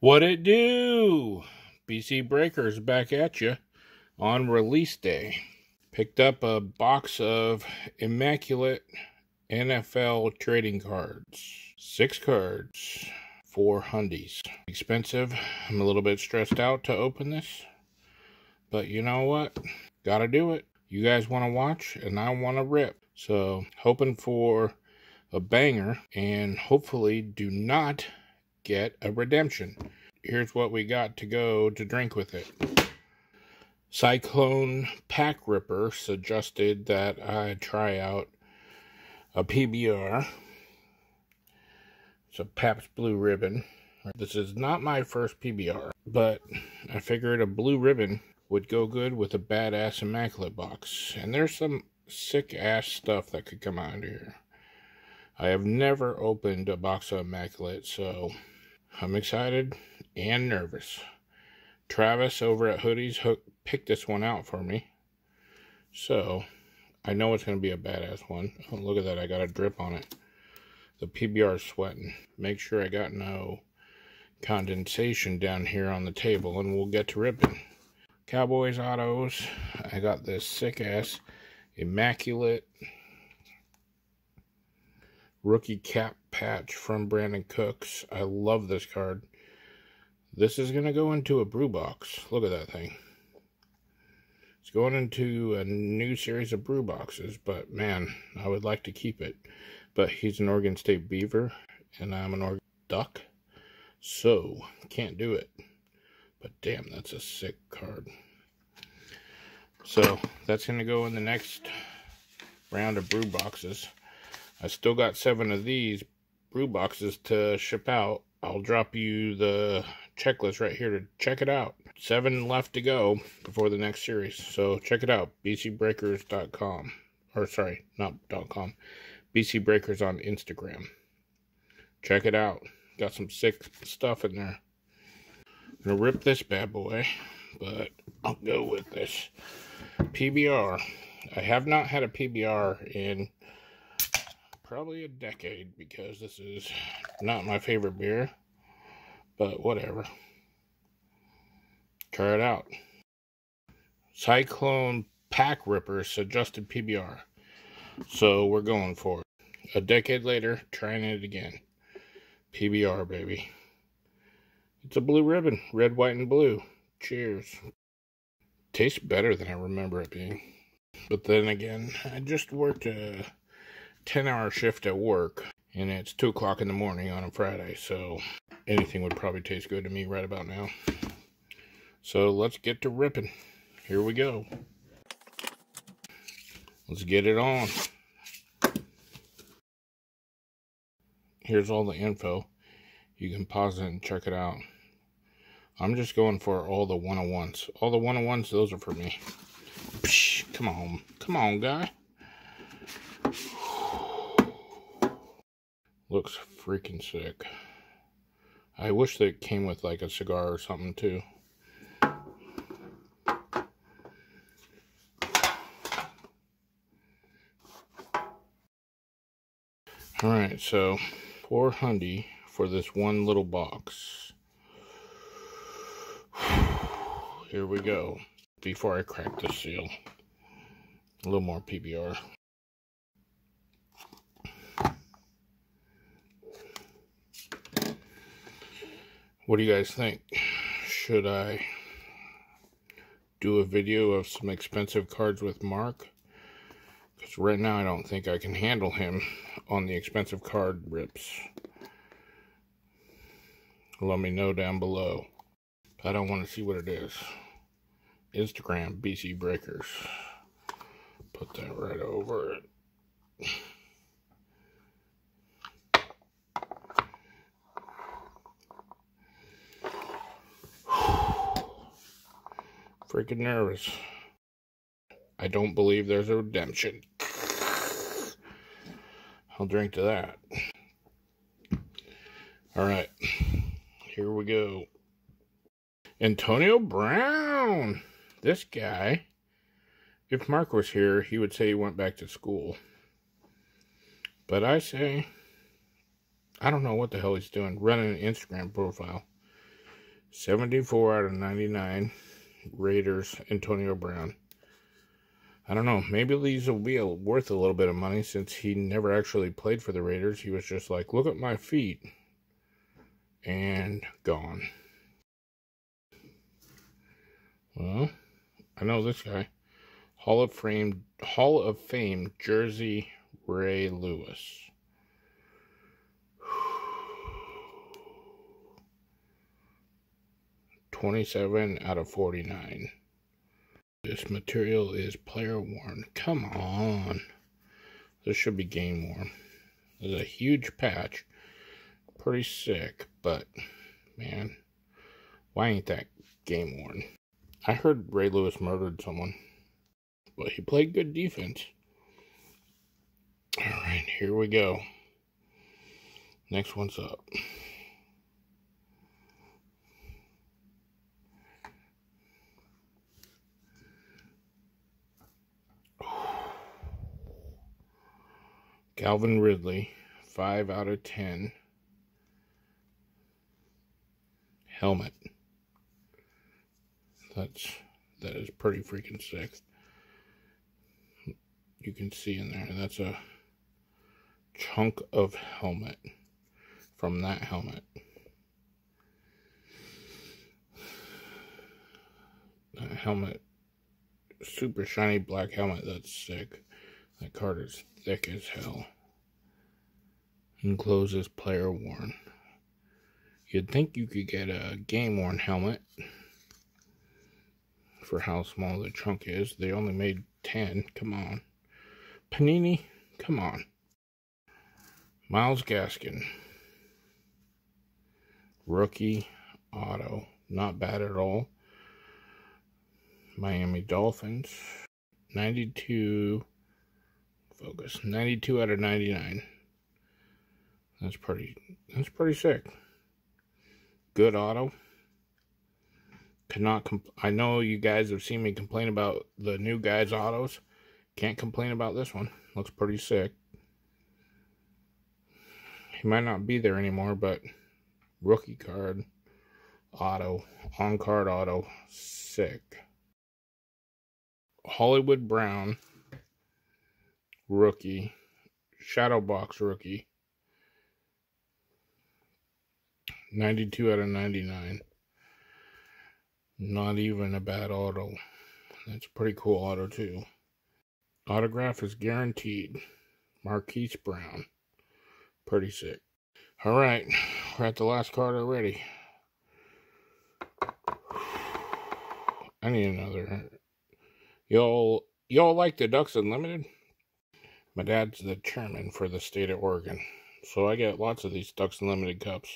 What it do? BC Breakers back at you on release day. Picked up a box of immaculate NFL trading cards. Six cards, four hundies. Expensive. I'm a little bit stressed out to open this. But you know what? Gotta do it. You guys want to watch and I want to rip. So, hoping for a banger and hopefully do not get a redemption. Here's what we got to go to drink with it. Cyclone Pack Ripper suggested that I try out a PBR. It's a Pabst Blue Ribbon. This is not my first PBR, but I figured a blue ribbon would go good with a badass Immaculate box. And there's some sick ass stuff that could come out of here. I have never opened a box of Immaculate, so I'm excited and nervous. Travis over at Hoodies Hook picked this one out for me. So, I know it's going to be a badass one. Oh, look at that. I got a drip on it. The PBR is sweating. Make sure I got no condensation down here on the table and we'll get to ripping. Cowboys Autos. I got this sick ass immaculate rookie cap patch from Brandin Cooks. I love this card. This is going to go into a brew box. Look at that thing. It's going into a new series of brew boxes, but man, I would like to keep it. But he's an Oregon State Beaver, and I'm an Oregon Duck, so can't do it. But damn, that's a sick card. So that's going to go in the next round of brew boxes. I still got seven of these brew boxes to ship out. I'll drop you the checklist right here to check it out. Seven left to go before the next series. So check it out. bcbreakers.com. Or sorry, not .com. BC Breakers on Instagram. Check it out. Got some sick stuff in there. I'm gonna rip this bad boy, but I'll go with this PBR. I have not had a PBR in probably a decade because this is not my favorite beer, but whatever. Try it out. Cyclone Pack Ripper suggested PBR. So we're going for it. A decade later, trying it again. PBR, baby. It's a blue ribbon, red, white, and blue. Cheers. Tastes better than I remember it being. But then again, I just worked a 10 hour shift at work and it's 2 o'clock in the morning on a Friday, so anything would probably taste good to me right about now. So let's get to ripping. Here we go. Let's get it on. Here's all the info. You can pause it and check it out. I'm just going for all the 101s. All the 101s, those are for me. Psh, come on. Come on, guy. Looks freaking sick. I wish that came with like a cigar or something too. Alright, so four hundy for this one little box. Here we go. Before I crack the seal. A little more PBR. What do you guys think? Should I do a video of some expensive cards with Mark? Because right now I don't think I can handle him on the expensive card rips. Let me know down below. I don't want to see what it is. Instagram BC Breakers. Put that right over it. Freaking nervous. I don't believe there's a redemption. I'll drink to that. All right, here we go. Antonio Brown. This guy, if Mark was here, he would say he went back to school. But I say, I don't know what the hell he's doing, running an Instagram profile. 74 out of 99. Raiders, Antonio Brown. I don't know. Maybe these will be worth a little bit of money since he never actually played for the Raiders. He was just like, look at my feet. And gone. Well, I know this guy. Hall of Fame, Hall of Fame jersey Ray Lewis. Twenty-seven out of forty-nine. This material is player worn. Come on. This should be game worn. There's a huge patch. Pretty sick, but man, why ain't that game worn? I heard Ray Lewis murdered someone, but he played good defense. All right, here we go. Next one's up. Calvin Ridley, 5 out of 10. Helmet. That's that is pretty freaking sick. You can see in there that's a chunk of helmet from that helmet. That helmet, super shiny black helmet, that's sick. That card is thick as hell. Encloses player worn. You'd think you could get a game worn helmet for how small the trunk is. They only made 10. Come on. Panini, come on. Myles Gaskin. Rookie auto. Not bad at all. Miami Dolphins. 92 focus. 92 out of 99. That's pretty that's pretty sick. Good auto. Cannot I know you guys have seen me complain about the new guys autos. Can't complain about this one. Looks pretty sick. He might not be there anymore, but rookie card, auto, on card auto, sick. Hollywood Brown, rookie, shadow box rookie, 92 out of 99. Not even a bad auto. That's a pretty cool auto, too. Autograph is guaranteed. Marquise Brown. Pretty sick. All right, we're at the last card already. I need another. Y'all, y'all like the Ducks Unlimited? My dad's the chairman for the state of Oregon, so I get lots of these Ducks Unlimited cups.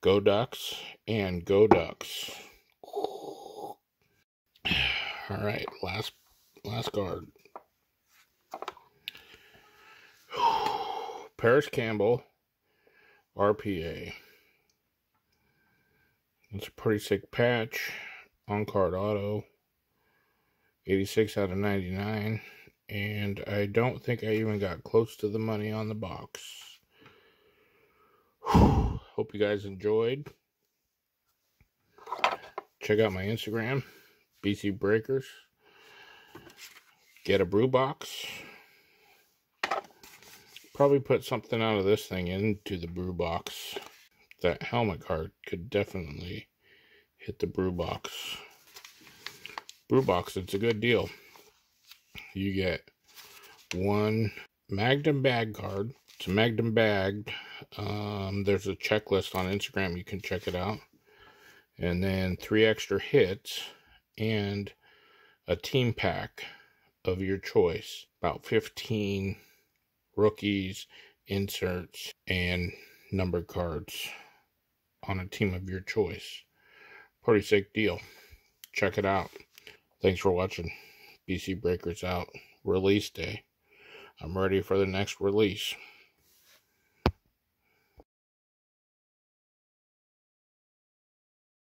Go Ducks and Go Ducks. All right, last last card. Parris Campbell, RPA. It's a pretty sick patch. On card auto. 86 out of 99. And I don't think I even got close to the money on the box. Hope you guys enjoyed. Check out my Instagram, BC Breakers. Get a brew box probably put something out of this thing into the brew box. That helmet card could definitely hit the brew box. Brew box, it's a good deal. You get one Magnum bag card. It's Magnum bag. Um, there's a checklist on Instagram. You can check it out. And then three extra hits and a team pack of your choice. About 15 rookies, inserts, and numbered cards on a team of your choice. Pretty sick deal. Check it out. Thanks for watching. BC Breakers out. Release day. I'm ready for the next release.